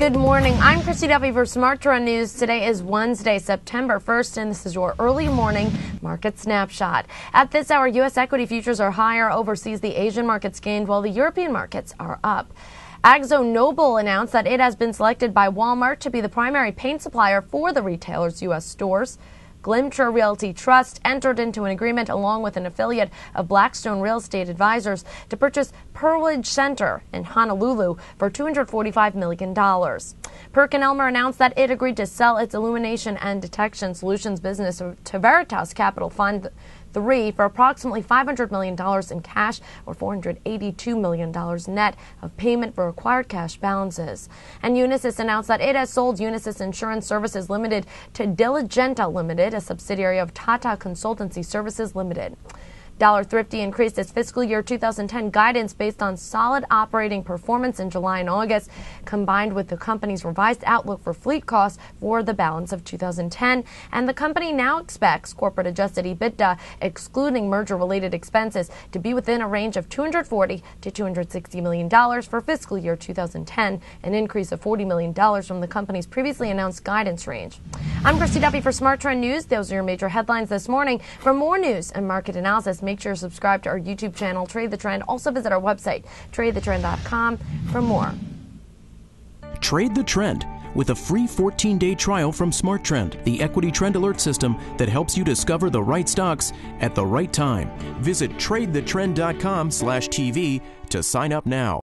Good morning. I'm Christy Duffy for Smart Trend News. Today is Wednesday, September 1st, and this is your early morning market snapshot. At this hour, U.S. equity futures are higher. Overseas, the Asian markets gained while the European markets are up. AkzoNobel announced that it has been selected by Walmart to be the primary paint supplier for the retailer's U.S. stores. Glimcher Realty Trust entered into an agreement along with an affiliate of Blackstone Real Estate Advisors to purchase Pearlridge Center in Honolulu for $245 million. PerkinElmer announced that it agreed to sell its illumination and detection solutions business to Veritas Capital Fund three for approximately $500 million in cash or $482 million net of payment for acquired cash balances. And Unisys announced that it has sold Unisys Insurance Services Limited to Diligenta Limited, a subsidiary of Tata Consultancy Services Limited. Dollar Thrifty increased its fiscal year 2010 guidance based on solid operating performance in July and August, combined with the company's revised outlook for fleet costs for the balance of 2010. And the company now expects corporate adjusted EBITDA, excluding merger related expenses, to be within a range of 240 to 260 million dollars for fiscal year 2010, an increase of 40 million dollars from the company's previously announced guidance range. I'm Christy Duffy for Smart Trend News. Those are your major headlines this morning. For more news and market analysis, make sure to subscribe to our YouTube channel, Trade the Trend. Also visit our website, tradethetrend.com, for more. Trade the Trend with a free 14 day trial from Smart Trend, the equity trend alert system that helps you discover the right stocks at the right time. Visit tradethetrend.com slash TV to sign up now.